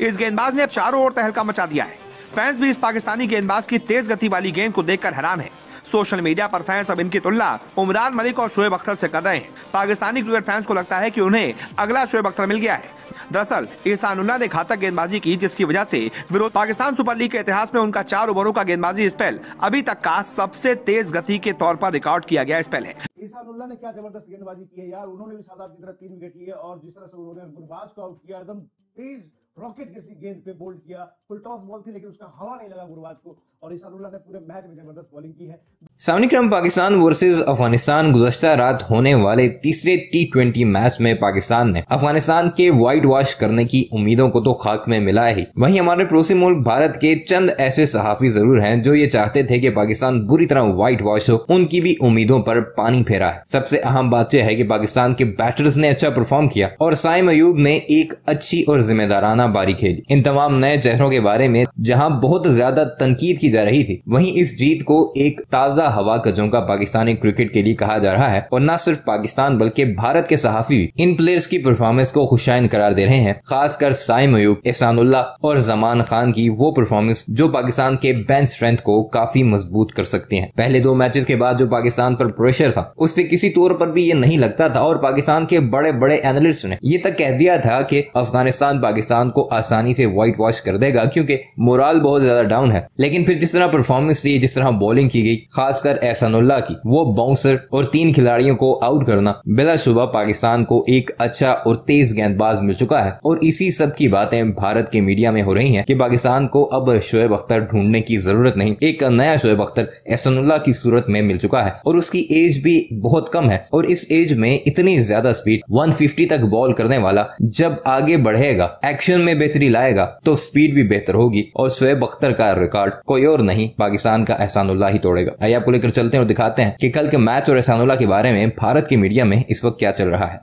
इस गेंदबाज ने अब चारों ओर तहलका मचा दिया है। फैंस भी इस पाकिस्तानी गेंदबाज की तेज गति वाली गेंद को देखकर हैरान है। सोशल मीडिया पर फैंस अब इनकी तुलना उमरान मलिक और शोएब अख्तर से कर रहे हैं। पाकिस्तानी क्रिकेट फैंस को लगता है कि उन्हें अगला शोएब अख्तर मिल गया है। दरअसल ईसानुल्लाह ने घातक गेंदबाजी की, जिसकी वजह से विरोध पाकिस्तान सुपर लीग के इतिहास में उनका चार ओवरों का गेंदबाजी स्पेल अभी तक का सबसे तेज गति के तौर पर रिकॉर्ड किया गया स्पेल है। ईसानुल्लाह ने क्या ज़बरदस्त गेंदबाजी की है यार? उन्होंने भी शादाब की तरह तीन विकेट लिए और जिस तरह से उन्होंने गुरबाज को आउट किया, एकदम तेज रॉकेट जैसी गेंद पे बोल्ड किया, फुल टॉस बॉल थी, लेकिन उसका हवा नहीं लगा गुरबाज को, और ईसानुल्लाह ने पूरे मैच में ज़बरदस्त बॉलिंग की है। सामने क्रम पाकिस्तान वर्सेस अफ़गानिस्तान गुजश्ता रात होने वाले तीसरे टी मैच में पाकिस्तान ने अफ़गानिस्तान के व्हाइट वॉश करने की उम्मीदों को तो खाक में मिला ही। वहीं हमारे पड़ोसी मुल्क भारत के चंद ऐसे सहाफी ज़रूर हैं जो ये चाहते थे कि पाकिस्तान बुरी तरह व्हाइट वॉश हो, उनकी भी उम्मीदों पर पानी फेरा है। सबसे अहम बात यह है कि पाकिस्तान के बैटर्स ने अच्छा परफॉर्म किया, और साइम अयूब ने एक अच्छी और जिम्मेदाराना बारी खेली। इन तमाम नए चेहरों के बारे में, जहाँ बहुत ज़्यादा तनकीद की जा रही थी, वहीं इस जीत को एक ताज़ा हवा का झोंका पाकिस्तानी क्रिकेट के लिए कहा जा रहा है। और न सिर्फ़ पाकिस्तान, बल्कि भारत के सहाफी इन प्लेयर्स की परफॉर्मेंस को खुशाइन करार दे रहे हैं। खासकर साइम अयूब एहसानुल्ला और जमान खान की वो परफॉर्मेंस जो पाकिस्तान के बेंच स्ट्रेंथ को काफ़ी मज़बूत कर सकती है। पहले दो मैचेस के बाद जो पाकिस्तान पर प्रेशर था, उससे किसी तौर पर भी ये नहीं लगता था और पाकिस्तान के बड़े बड़े एनालिस्ट ने ये तक कह दिया था कि अफ़गानिस्तान पाकिस्तान को आसानी से व्हाइट वॉश कर देगा क्योंकि मोराल बहुत ज़्यादा डाउन है। लेकिन फिर जिस तरह परफॉर्मेंस थी जिस तरह बॉलिंग की गई, खासकर एहसान एहसानुल्ला की, वो बाउंसर और तीन खिलाड़ियों को आउट करना बिलाशुबा पाकिस्तान को एक अच्छा और तेज गेंदबाज मिल चुका है। और इसी सब की बातें भारत के मीडिया में हो रही हैं कि पाकिस्तान को अब शोएब अख्तर ढूँढने की ज़रूरत नहीं, एक नया शोएब अख्तर एहसान एहसानुल्ला की सूरत में मिल चुका है। और उसकी एज भी बहुत कम है और इस एज में इतनी ज़्यादा स्पीड 150 तक बॉल करने वाला जब आगे बढ़ेगा एक्शन में बेहतरी लाएगा तो स्पीड भी बेहतर होगी और शोएब अख्तर का रिकॉर्ड कोई और नहीं, पाकिस्तान का एहसानुल्ला ही तोड़ेगा। आइए आपको लेकर चलते हैं और दिखाते हैं कि कल के मैच और एहसानुल्ला के बारे में भारत के मीडिया में इस वक्त क्या चल रहा है।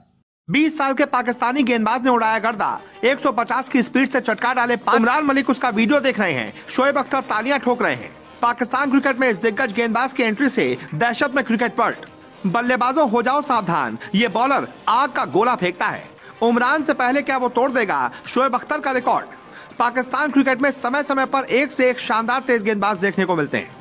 20 साल के पाकिस्तानी गेंदबाज ने उड़ाया गर्दा। 150 की स्पीड से चटका डाले इमरान मलिक उसका वीडियो देख रहे हैं। शोएब अख्तर तालियाँ ठोक रहे हैं। पाकिस्तान क्रिकेट में इस दिग्गज गेंदबाज की एंट्री से दहशत में क्रिकेट पलट। बल्लेबाजों हो जाओ सावधान। ये बॉलर आग का गोला फेंकता है। उमरान से पहले क्या वो तोड़ देगा? शोएब अख्तर का रिकॉर्ड। पाकिस्तान क्रिकेट में समय समय पर एक से एक शानदार तेज गेंदबाज देखने को मिलते हैं।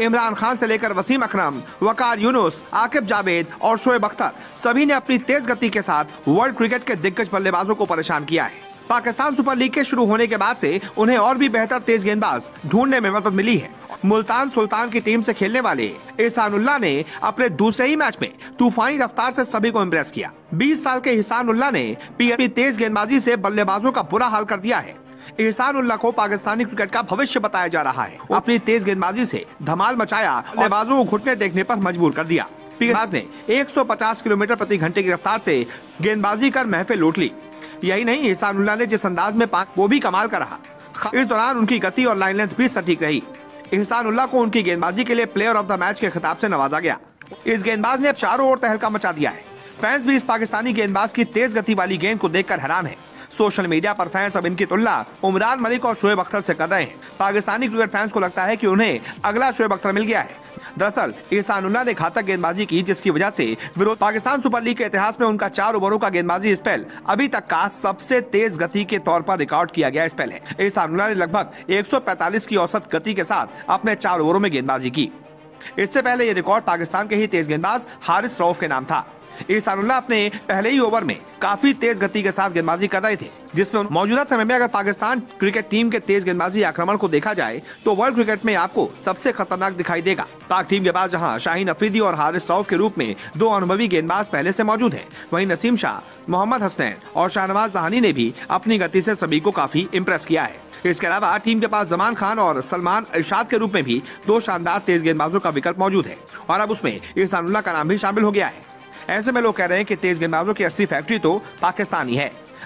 इमरान खान से लेकर वसीम अकरम, वकार यूनुस, आकिब जावेद और शोएब अख्तर सभी ने अपनी तेज गति के साथ वर्ल्ड क्रिकेट के दिग्गज बल्लेबाजों को परेशान किया है। पाकिस्तान सुपर लीग के शुरू होने के बाद से उन्हें और भी बेहतर तेज गेंदबाज ढूँढने में मदद मिली है। मुल्तान सुल्तान की टीम से खेलने वाले एहसानुल्लाह ने अपने दूसरे ही मैच में तूफानी रफ्तार से सभी को इम्प्रेस किया। 20 साल के एहसानुल्लाह ने अपनी तेज गेंदबाजी से बल्लेबाजों का बुरा हाल कर दिया है। एहसानुल्लाह को पाकिस्तानी क्रिकेट का भविष्य बताया जा रहा है। अपनी तेज गेंदबाजी से धमाल मचाया बल्लेबाजों को घुटने टेकने पर मजबूर कर दिया। गेंदबाज ने 150 किलोमीटर प्रति घंटे की रफ्तार से गेंदबाजी कर महफिल लूट ली। यही नहीं, एहसानुल्लाह ने जिस अंदाज में पाक, वो भी कमाल कर रहा। इस दौरान उनकी गति और लाइन लेंथ भी सटीक रही। एहसानुल्लाह को उनकी गेंदबाजी के लिए प्लेयर ऑफ़ द मैच के खिताब से नवाजा गया। इस गेंदबाज ने अब चारों ओर तहलका मचा दिया है। फैंस भी इस पाकिस्तानी गेंदबाज की तेज गति वाली गेंद को देखकर हैरान है। सोशल मीडिया पर फैंस अब इनकी तुलना उमरान मलिक और शोएब अख्तर से कर रहे हैं। पाकिस्तानी क्रिकेट फैंस को लगता है कि उन्हें अगला शोएब अख्तर मिल गया है। दरअसल ईसानुल्लाह ने घातक गेंदबाजी की, जिसकी वजह से विरोध पाकिस्तान सुपर लीग के इतिहास में उनका चार ओवरों का गेंदबाजी स्पेल अभी तक का सबसे तेज गति के तौर पर रिकॉर्ड किया गया स्पेल है। ईसानुल्लाह ने लगभग 145 की औसत गति के साथ अपने चार ओवरों में गेंदबाजी की। इससे पहले ये रिकॉर्ड पाकिस्तान के ही तेज गेंदबाज हारिस रऊफ के नाम था। ईसानुल्लाह अपने पहले ही ओवर में काफ़ी तेज गति के साथ गेंदबाजी कर रहे थे, जिसमें मौजूदा समय में अगर पाकिस्तान क्रिकेट टीम के तेज गेंदबाजी आक्रमण को देखा जाए तो वर्ल्ड क्रिकेट में आपको सबसे खतरनाक दिखाई देगा। पाक टीम के पास जहाँ शाहीन अफरीदी और हारिस रऊफ के रूप में दो अनुभवी गेंदबाज पहले से मौजूद हैं, वहीं नसीम शाह, मोहम्मद हसनैन और शाहनवाज दहानी ने भी अपनी गति से सभी को काफ़ी इम्प्रेस किया है। इसके अलावा टीम के पास जमान खान और सलमान इरशाद के रूप में भी दो शानदार तेज गेंदबाजों का विकल्प मौजूद है, और अब उसमें इरसानुल्लाह का नाम भी शामिल हो गया है। ऐसे में लोग कह रहे हैं कि तेज गेंदबाजों की असली फैक्ट्री तो पाकिस्तान ही,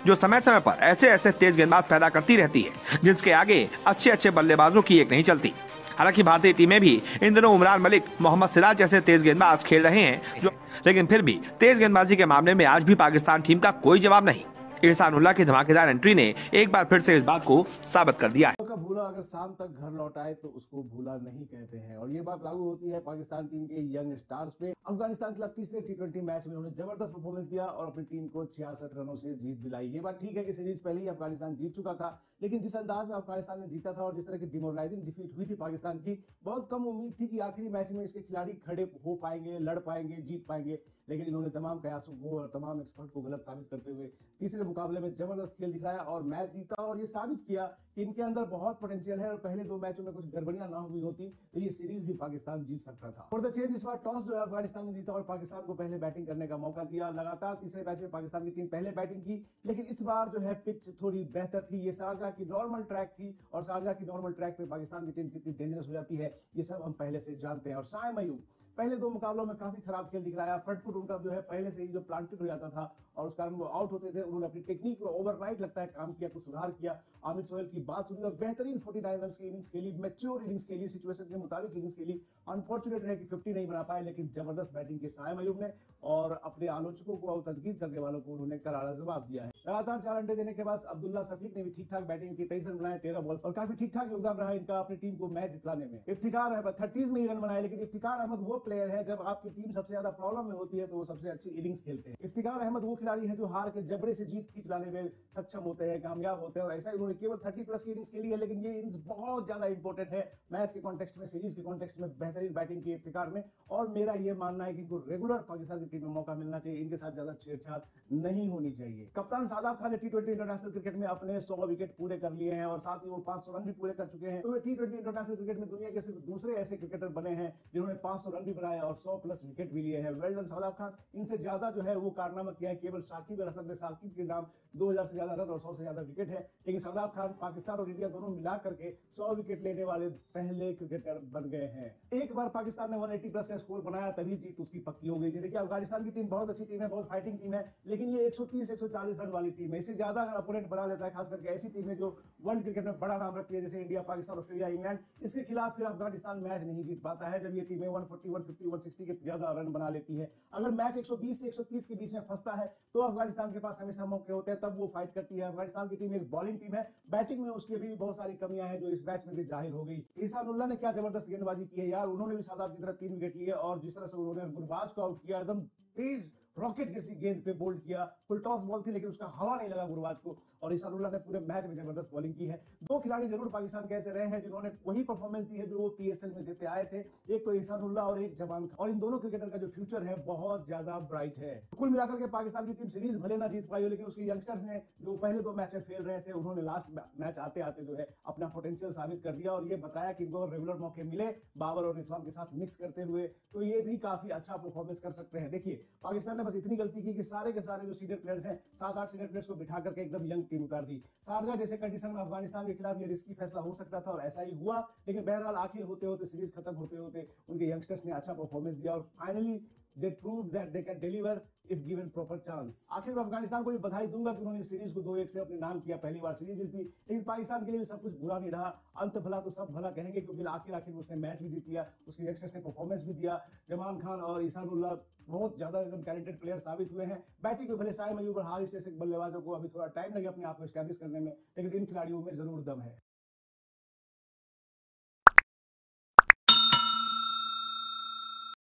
जो समय समय पर ऐसे ऐसे तेज गेंदबाज पैदा करती रहती है जिसके आगे अच्छे अच्छे बल्लेबाजों की एक नहीं चलती। हालाँकि भारतीय टीमें भी इन दिनों उमरान मलिक, मोहम्मद सिराज जैसे तेज गेंदबाज खेल रहे हैं, जो लेकिन फिर भी तेज गेंदबाजी के मामले में आज भी पाकिस्तान टीम का कोई जवाब नहीं। एहसानुल्लाह की धमाकेदार एंट्री ने एक बार फिर से इस बात को साबित कर दिया है। भूला अगर शाम तक घर लौट आए तो उसको भूला नहीं कहते हैं। और ये बात लागू होती है पाकिस्तान टीम के यंग स्टार्स पे। अफ़गानिस्तान के तीसरे टी ट्वेंटी मैच में उन्होंने ज़बरदस्त परफॉर्मेंस दिया और अपनी टीम को छियासठ रनों से जीत दिलाई। ये बात ठीक है कि सीरीज़ पहले ही अफ़गानिस्तान जीत चुका था लेकिन जिस अंदाज में अफ़गानिस्तान ने जीता था और जिस तरह की डिमोरलाइजिंग डिफीट हुई थी पाकिस्तान की, बहुत कम उम्मीद थी कि आखिरी मैच में इसके खिलाड़ी खड़े हो पाएँगे, लड़ पाएँगे, जीत पाएँगे। लेकिन इन्होंने तमाम कयासों को और तमाम एक्सपर्ट को गलत साबित करते हुए तीसरे मुकाबले में ज़बरदस्त खेल दिखाया और मैच जीता और ये साबित किया कि इनके अंदर बहुत पोटेंशियल है और पहले दो मैचों में कुछ गड़बड़ियाँ ना हुई होती तो ये सीरीज़ भी पाकिस्तान जीत सकता था। फॉर द चेंज इस बार टॉस जो है अफ़गानिस्तान ने जीता और पाकिस्तान को पहले बैटिंग करने का मौका दिया। लगातार तीसरे मैच में पाकिस्तान की टीम पहले बैटिंग की, लेकिन इस बार जो है पिच थोड़ी बेहतर थी। ये शारजा की नॉर्मल ट्रैक थी और शारजा की नॉर्मल ट्रैक पे पाकिस्तान की टीम कितनी डेंजरस हो जाती है, ये सब हम पहले से जानते हैं। और साय मयूब पहले दो मुकाबलों में काफ़ी खराब खेल दिख रहा है। फ्रंट फुट उनका जो है, पहले से ही जो प्लांटेड हो जाता था और उस कारण वो आउट होते थे। उन्होंने अपनी टेक्निक को ओवरनाइट लगता है, काम किया, कुछ सुधार किया। आमिर सोहेल की बात सुनी और बेहतरीन 49 रन की इनिंग्स खेली मैच्योर इनिंग्स खेली सिचुएशन के मुताबिक इनिंग्स खेली। अनफॉर्चुनेट है कि 50 नहीं बना पाए, लेकिन ज़बरदस्त बैटिंग के साय मयूब ने और अपने आलोचकों को और तनकीद करने वालों को उन्होंने करारा जवाब दिया है। लगातार चार अंडे देने के बाद अब्दुल्ला सफीक ने भी ठीक ठाक बैटिंग की तेईस रन बनाए, तेरह बॉल्स और काफ़ी ठीक ठाक योगदान रहा इनका अपनी टीम को मैच जितलाने में। इफ्तिकार अहमद थर्टीज में ही रन बनाए, लेकिन इफ्तिकार अहमद वो प्लेयर है, जब आपकी टीम सबसे ज़्यादा प्रॉब्लम में होती है तो वो सबसे अच्छी इनिंग्स खेलते हैं। इफ्तिकार अहमद वो खिलाड़ी है जो हार के जबड़े से जीत खींच लाने में सक्षम होते हैं, कामयाब होते हैं, और ऐसा उन्होंने केवल थर्टी प्लस की इनिंग्स खेली है, लेकिन ये इनिंग्स बहुत ज़्यादा इंपॉर्टेंट है मैच के कॉन्टेक्स्ट में सीरीज़ के कॉन्टेक्स्ट में, बेहतरीन बैटिंग की इफ्तिकार में। और मेरा ये मानना है कि इनको रेगुलर पाकिस्तान की टीम में मौका मिलना चाहिए, इनके साथ ज़्यादा छेड़छाड़ नहीं होनी चाहिए। कप्तान सादाब खान ने टी इंटरनेशनल क्रिकेट में अपने सौ विकेट पूरे कर लिए हैं, और साथ ही वो पाँच रन भी पूरे कर चुके हैं। तो टी ट्वेंटी इंटरनेशनल क्रिकेट में दुनिया के सिर्फ़ दूसरे ऐसे क्रिकेटर बने हैं, जिन्होंने पाँच रन भी बनाए और सौ प्लस विकेट भी लिए हैं। Well done Shadab Khan. इनसे ज़्यादा जो है वो कारनामा किया है केवल अल हसन ने। साकिब के नाम 2000 से ज़्यादा रन और 100 से ज़्यादा विकेट है। लेकिन शादाब खान, पाकिस्तान और इंडिया दोनों मिला करके 100 विकेट लेने वाले पहले क्रिकेटर बन गए हैं। एक बार पाकिस्तान ने 180 प्लस का स्कोर बनाया, तभी जीत उसकी पक्की हो गई। थी देखिए, अफ़गानिस्तान की टीम बहुत अच्छी टीम है, बहुत फाइटिंग टीम है, लेकिन ये 130 140 रन वाली टीम है। इससे ज़्यादा अगर अपोनेंट बना लेता है खास करके ऐसी टीमें जो वर्ल्ड क्रिकेट में बड़ा नाम रखती है, जैसे इंडिया पाकिस्तान ऑस्ट्रेलिया इंग्लैंड इसके खिलाफ फिर अफ़गानिस्तान मैच नहीं जीत पाता है। जब ये टीमें 140 150 160 के ज़्यादा रन बना लेती है। अगर मैच 120 से 130 के बीच में फंसता है तो अफ़गानिस्तान के पास हमेशा मौके होते हैं, तब वो फाइट करती है। अफ़गानिस्तान की टीम एक बॉलिंग टीम है। बैटिंग में उसकी भी बहुत सारी कमियाँ हैं जो इस मैच में भी ज़ाहिर हो गई। ईसानुल्लाह ने क्या ज़बरदस्त गेंदबाजी की है यार? उन्होंने भी सादाब की तरह तीन विकेट लिए और जिस तरह से उन्होंने गुरबाज को आउट किया, एकदम तेज रॉकेट जैसी गेंद पे बोल्ड किया, फुल टॉस बॉल थी, लेकिन उसका हवा नहीं लगा गुरबाज को। और ईसानुल्लाह ने पूरे मैच में ज़बरदस्त बॉलिंग की है। दो खिलाड़ी ज़रूर पाकिस्तान के ऐसे रहे हैं जिन्होंने वही परफॉर्मेंस दी है जो वो पीएसएल में देते आए थे। एक तो ईसानुल्लाह और एक जवान और इन दोनों क्रिकेटर का जो फ्यूचर है, बहुत ज़्यादा ब्राइट है। कुल मिलाकर के पाकिस्तान की टीम सीरीज़ भले ना जीत पाई हो, लेकिन उसके यंगस्टर्स ने जो पहले दो मैच में फेल रहे थे, उन्होंने लास्ट मैच आते आते जो है, अपना पोटेंशियल साबित कर दिया। और ये बताया कि इनको रेगुलर मौके मिले, बाबर और रिजवान के साथ मिक्स करते हुए। तो ये भी काफ़ी अच्छा परफॉर्मेंस कर सकते हैं। देखिए, पाकिस्तान ने बस इतनी गलती की कि सारे के सारे जो सीनियर प्लेयर्स हैं, सात, आठ सीनियर प्लेयर्स को बिठा करके एकदम यंग टीम उतार दी। शारजा जैसे कंडीशन में अफ़गानिस्तान के खिलाफ ये रिस्की फैसला हो सकता था और ऐसा ही हुआ, लेकिन बहरहाल आखिर होते होते सीरीज़ खत्म होते होते उनके यंगस्टर्स ने अच्छा परफॉर्मेंस दिया और finally they prove that they can deliver if given proper chance आखिर मैं अफ़गानिस्तान को भी बधाई दूँगा कि उन्होंने सीरीज़ को दो एक से अपने नाम किया, पहली बार सीरीज़ जीती। लेकिन पाकिस्तान के लिए भी सब कुछ बुरा नहीं रहा। अंत भला तो सब भला कहेंगे, क्योंकि आखिर आखिर उसने मैच भी जीत लिया, उसके यंगस्टर्स ने परफॉर्मेंस भी दिया। जमान खान और ईसानुल्लाह बहुत ज़्यादा एकदम टैलेंटेड प्लेयर साबित हुए हैं। बैटिंग में भले साय मयूब हारिस बल्लेबाजों को अभी थोड़ा टाइम लगे अपने आप को स्टैब्लिश करने में, लेकिन इन खिलाड़ियों में ज़रूर दम है।